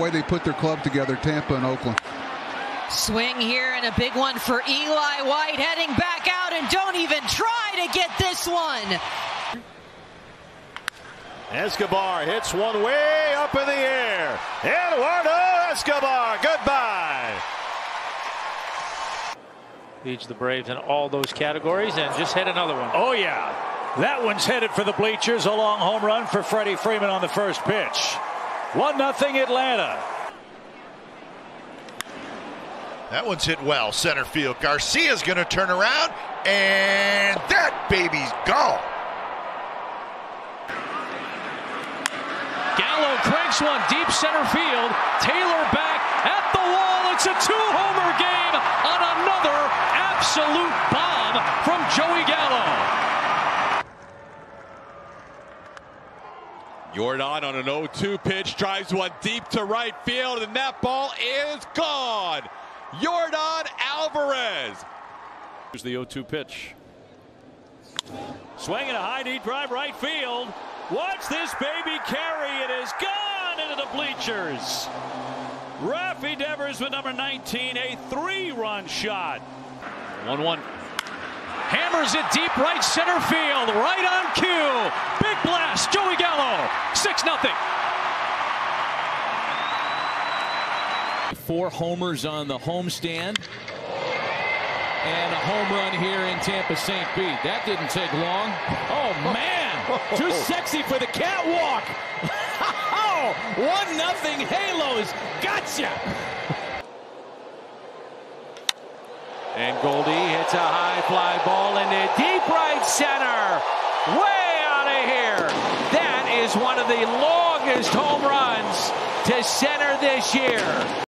way they put their club together, Tampa and Oakland. Swing here and a big one for Eli White heading back out and don't even try to get this one. Escobar hits one way up in the air. Eduardo Escobar, goodbye. Leads the Braves in all those categories and just hit another one. Oh, yeah. That one's headed for the bleachers. A long home run for Freddie Freeman on the first pitch. 1 nothing Atlanta. That one's hit well, center field. Garcia's going to turn around, and that baby's gone. Gallo cranks one deep center field. Taylor back at the wall. It's a two-homer game on another absolute bomb from Joey Gallo. Yordan on an 0-2 pitch drives one deep to right field, and that ball is gone. Yordan Alvarez. Here's the 0-2 pitch. Swinging a high deep drive right field. Watch this baby carry. It is gone into the bleachers. Rafi Devers with number 19, a three-run shot. 1-1. Hammers it deep right center field. Right on cue. Big blast. Joey Gallo. 6 nothing. Four homers on the homestand. And a home run here in Tampa St. Pete. That didn't take long. Oh, man. Too sexy for the catwalk. Oh, one nothing Halos. Gotcha. And Goldie hits a high fly ball into deep right center. Way is one of the longest home runs to center this year.